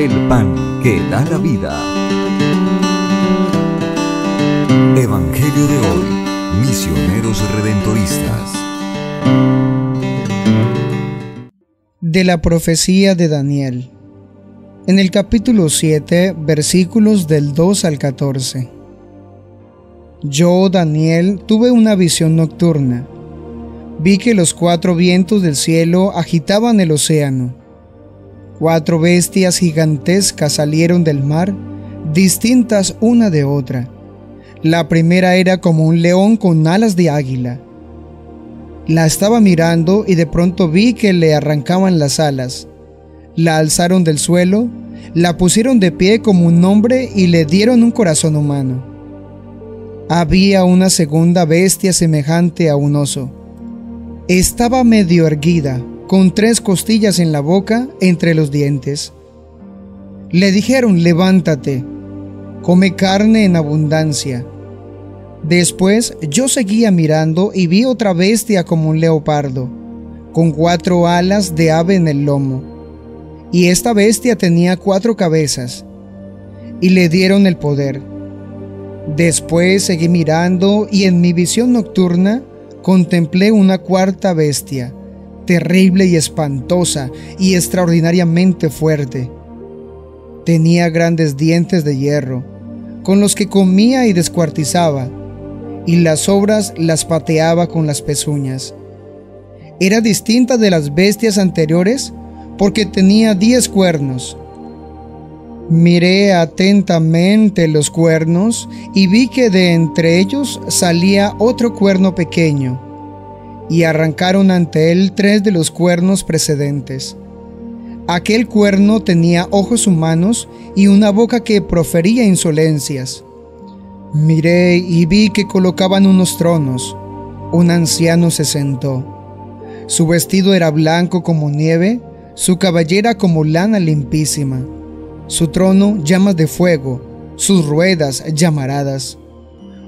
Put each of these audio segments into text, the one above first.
el pan que da la vida. Evangelio de hoy, misioneros redentoristas. De la profecía de Daniel. En el capítulo 7, versículos del 2 al 14. Yo, Daniel, tuve una visión nocturna. Vi que los cuatro vientos del cielo agitaban el océano Cuatro bestias gigantescas salieron del mar, distintas una de otra. La primera era como un león con alas de águila. La estaba mirando y de pronto vi que le arrancaban las alas. La alzaron del suelo, la pusieron de pie como un hombre y le dieron un corazón humano. Había una segunda bestia semejante a un oso. Estaba medio erguida, con tres costillas en la boca entre los dientes. Le dijeron, levántate, come carne en abundancia. Después yo seguía mirando y vi otra bestia como un leopardo, con cuatro alas de ave en el lomo. Y esta bestia tenía cuatro cabezas, y le dieron el poder. Después seguí mirando y en mi visión nocturna contemplé una cuarta bestia, terrible y espantosa y extraordinariamente fuerte. Tenía grandes dientes de hierro, con los que comía y descuartizaba, y las obras las pateaba con las pezuñas. Era distinta de las bestias anteriores porque tenía diez cuernos. Miré atentamente los cuernos y vi que de entre ellos salía otro cuerno pequeño y arrancaron ante él tres de los cuernos precedentes. Aquel cuerno tenía ojos humanos y una boca que profería insolencias. Miré y vi que colocaban unos tronos. Un anciano se sentó. Su vestido era blanco como nieve, su cabellera como lana limpísima, su trono llamas de fuego, sus ruedas llamaradas.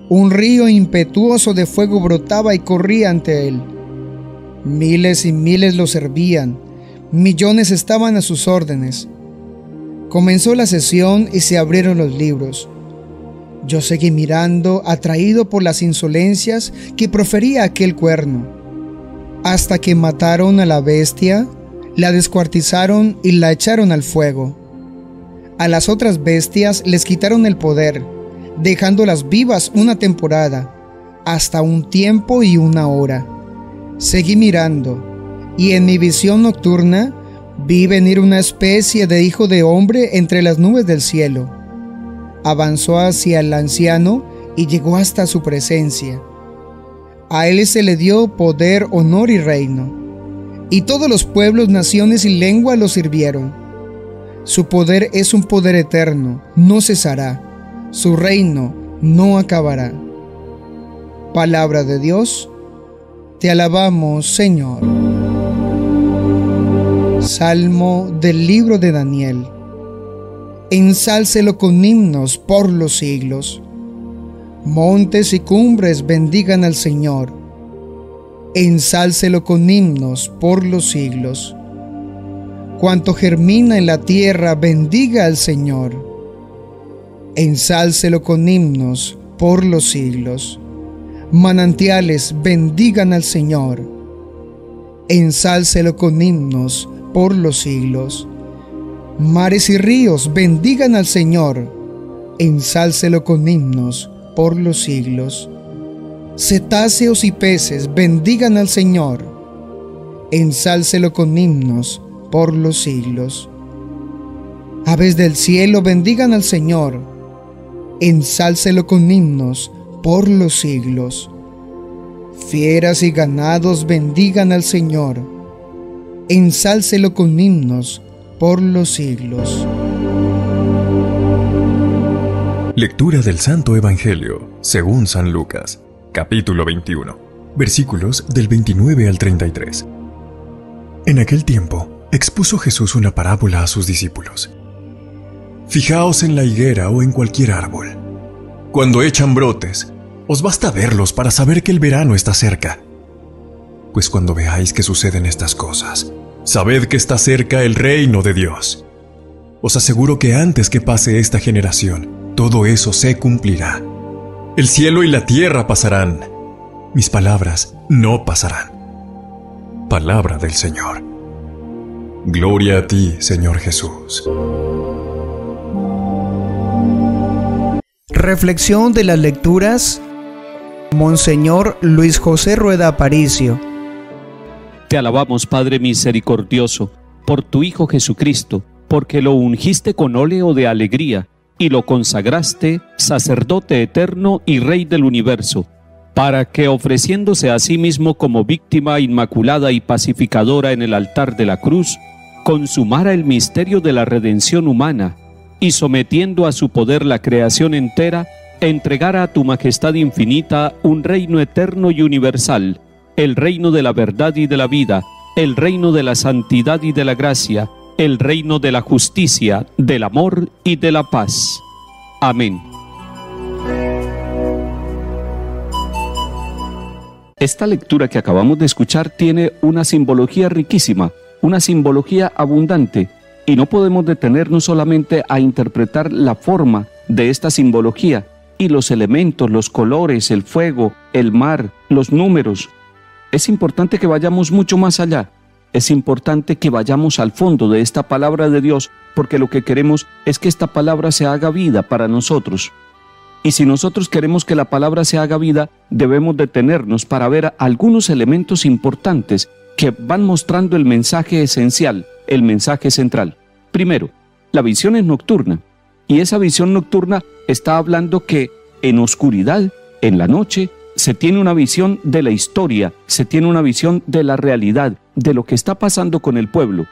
Un río impetuoso de fuego brotaba y corría ante él. Miles y miles lo servían, millones estaban a sus órdenes. Comenzó la sesión y se abrieron los libros. Yo seguí mirando, atraído por las insolencias que profería aquel cuerno, hasta que mataron a la bestia, la descuartizaron y la echaron al fuego. A las otras bestias les quitaron el poder, dejándolas vivas una temporada, hasta un tiempo y una hora. Seguí mirando, y en mi visión nocturna vi venir una especie de hijo de hombre entre las nubes del cielo. Avanzó hacia el anciano y llegó hasta su presencia. A él se le dio poder, honor y reino, y todos los pueblos, naciones y lenguas lo sirvieron. Su poder es un poder eterno, no cesará, su reino no acabará. Palabra de Dios, te alabamos, Señor. Salmo del libro de Daniel. Ensálcelo con himnos por los siglos. Montes y cumbres bendigan al Señor. Ensálcelo con himnos por los siglos. Cuanto germina en la tierra, bendiga al Señor. Ensálcelo con himnos por los siglos. Manantiales bendigan al Señor. Ensálcelo con himnos por los siglos. Mares y ríos bendigan al Señor. Ensálcelo con himnos por los siglos. Cetáceos y peces bendigan al Señor. Ensálcelo con himnos por los siglos. Aves del cielo bendigan al Señor. Ensálcelo con himnos por los siglos. Fieras y ganados bendigan al Señor. Ensálcelo con himnos por los siglos. Lectura del Santo Evangelio, según San Lucas, capítulo 21, versículos del 29 al 33. En aquel tiempo, expuso Jesús una parábola a sus discípulos. Fijaos en la higuera o en cualquier árbol. Cuando echan brotes, os basta verlos para saber que el verano está cerca. Pues cuando veáis que suceden estas cosas, sabed que está cerca el reino de Dios. Os aseguro que antes que pase esta generación, todo eso se cumplirá. El cielo y la tierra pasarán. Mis palabras no pasarán. Palabra del Señor. Gloria a ti, Señor Jesús. Reflexión de las lecturas. Monseñor Luis José Rueda Aparicio. Te alabamos, Padre misericordioso, por tu Hijo Jesucristo porque lo ungiste con óleo de alegría y lo consagraste sacerdote eterno y rey del universo, para que ofreciéndose a sí mismo como víctima inmaculada y pacificadora en el altar de la cruz, consumara el misterio de la redención humana y sometiendo a su poder la creación entera, entregara a tu majestad infinita un reino eterno y universal, el reino de la verdad y de la vida, el reino de la santidad y de la gracia, el reino de la justicia, del amor y de la paz. Amén. Esta lectura que acabamos de escuchar tiene una simbología riquísima, una simbología abundante, y no podemos detenernos solamente a interpretar la forma de esta simbología y los elementos, los colores, el fuego, el mar, los números. Es importante que vayamos mucho más allá es importante que vayamos al fondo de esta palabra de Dios porque lo que queremos es que esta palabra se haga vida para nosotros. Y si nosotros queremos que la palabra se haga vida, debemos detenernos para ver algunos elementos importantes que van mostrando el mensaje esencial, el mensaje central. Primero, la visión es nocturna. Y esa visión nocturna está hablando que en oscuridad, en la noche, se tiene una visión de la historia, se tiene una visión de la realidad, de lo que está pasando con el pueblo.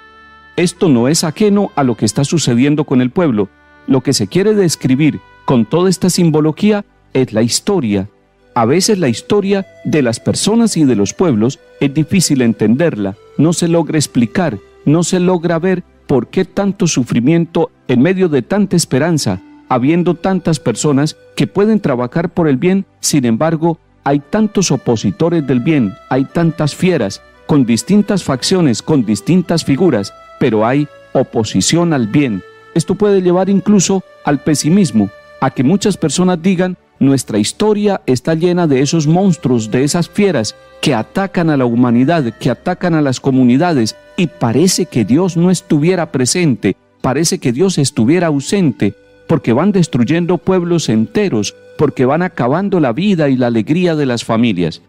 Esto no es ajeno a lo que está sucediendo con el pueblo. Lo que se quiere describir con toda esta simbología es la historia. A veces la historia de las personas y de los pueblos es difícil entenderla, no se logra explicar, no se logra ver por qué tanto sufrimiento en medio de tanta esperanza, habiendo tantas personas que pueden trabajar por el bien, sin embargo, hay tantos opositores del bien, hay tantas fieras, con distintas facciones, con distintas figuras, pero hay oposición al bien. Esto puede llevar incluso al pesimismo, a que muchas personas digan, nuestra historia está llena de esos monstruos, de esas fieras que atacan a la humanidad, que atacan a las comunidades, y parece que Dios no estuviera presente, parece que Dios estuviera ausente, porque van destruyendo pueblos enteros, porque van acabando la vida y la alegría de las familias.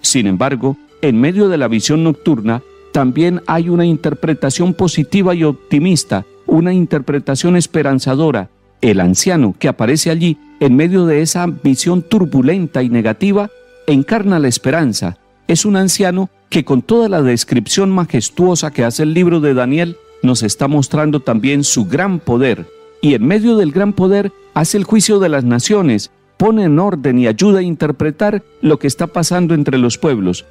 Sin embargo, en medio de la visión nocturna, también hay una interpretación positiva y optimista, una interpretación esperanzadora. El anciano que aparece allí, en medio de esa visión turbulenta y negativa, encarna la esperanza. Es un anciano que con toda la descripción majestuosa que hace el libro de Daniel, nos está mostrando también su gran poder, y en medio del gran poder hace el juicio de las naciones, pone en orden y ayuda a interpretar lo que está pasando entre los pueblos.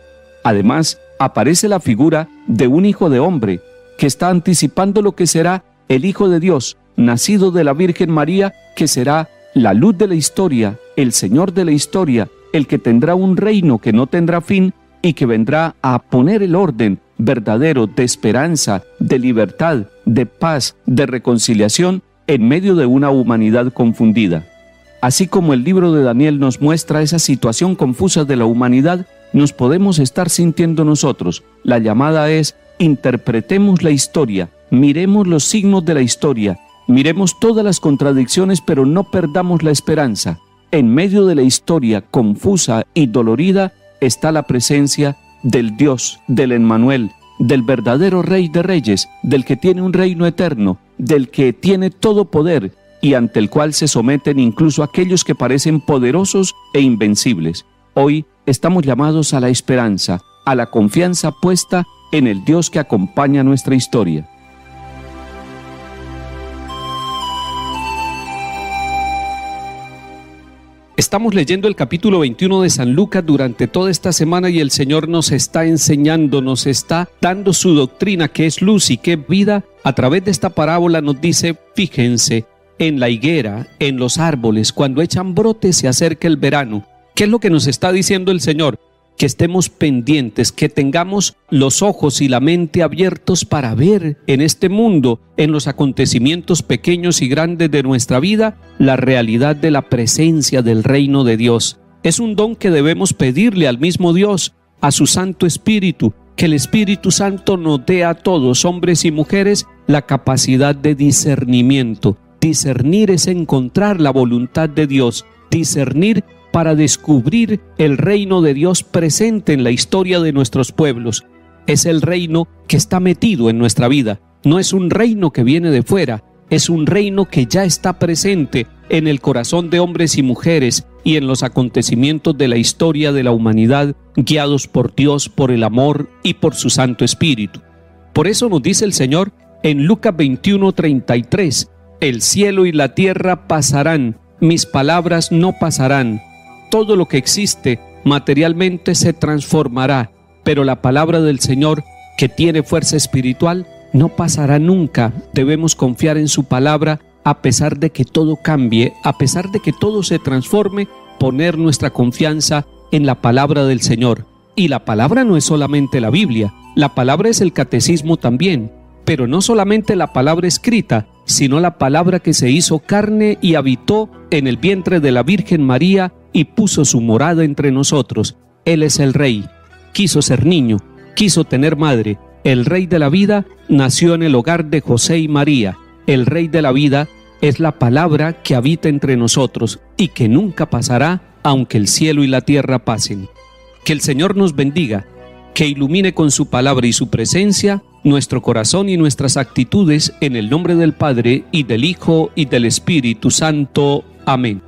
Además, aparece la figura de un hijo de hombre, que está anticipando lo que será el Hijo de Dios, nacido de la Virgen María, que será la luz de la historia, el Señor de la historia, el que tendrá un reino que no tendrá fin y que vendrá a poner el orden verdadero de esperanza, de libertad, de paz, de reconciliación en medio de una humanidad confundida. Así como el libro de Daniel nos muestra esa situación confusa de la humanidad, nos podemos estar sintiendo nosotros. La llamada es, interpretemos la historia, miremos los signos de la historia, miremos todas las contradicciones, pero no perdamos la esperanza. En medio de la historia confusa y dolorida está la presencia del Dios, del Emmanuel, del verdadero Rey de Reyes, del que tiene un reino eterno, del que tiene todo poder y ante el cual se someten incluso aquellos que parecen poderosos e invencibles. Hoy estamos llamados a la esperanza, a la confianza puesta en el Dios que acompaña nuestra historia. Estamos leyendo el capítulo 21 de San Lucas durante toda esta semana y el Señor nos está enseñando, nos está dando su doctrina que es luz y que es vida. A través de esta parábola nos dice, fíjense, en la higuera, en los árboles, cuando echan brotes se acerca el verano. ¿Qué es lo que nos está diciendo el Señor? Que estemos pendientes, que tengamos los ojos y la mente abiertos para ver en este mundo, en los acontecimientos pequeños y grandes de nuestra vida, la realidad de la presencia del reino de Dios. Es un don que debemos pedirle al mismo Dios, a su Santo Espíritu, que el Espíritu Santo nos dé a todos, hombres y mujeres, la capacidad de discernimiento. Discernir es encontrar la voluntad de Dios, discernir para descubrir el reino de Dios presente en la historia de nuestros pueblos. Es el reino que está metido en nuestra vida. No es un reino que viene de fuera, es un reino que ya está presente en el corazón de hombres y mujeres y en los acontecimientos de la historia de la humanidad, guiados por Dios, por el amor y por su Santo Espíritu. Por eso nos dice el Señor en Lucas 21:33, el cielo y la tierra pasarán, mis palabras no pasarán todo lo que existe materialmente se transformará, pero la palabra del Señor, que tiene fuerza espiritual, no pasará nunca. Debemos confiar en su palabra a pesar de que todo cambie, a pesar de que todo se transforme, poner nuestra confianza en la palabra del Señor. Y la palabra no es solamente la Biblia, la palabra es el catecismo también, pero no solamente la palabra escrita, sino la palabra que se hizo carne y habitó en el vientre de la Virgen María y puso su morada entre nosotros. Él es el Rey. Quiso ser niño, quiso tener madre. El Rey de la vida nació en el hogar de José y María. El Rey de la vida es la palabra que habita entre nosotros y que nunca pasará aunque el cielo y la tierra pasen. Que el Señor nos bendiga, que ilumine con su palabra y su presencia nuestro corazón y nuestras actitudes en el nombre del Padre y del Hijo y del Espíritu Santo. Amén.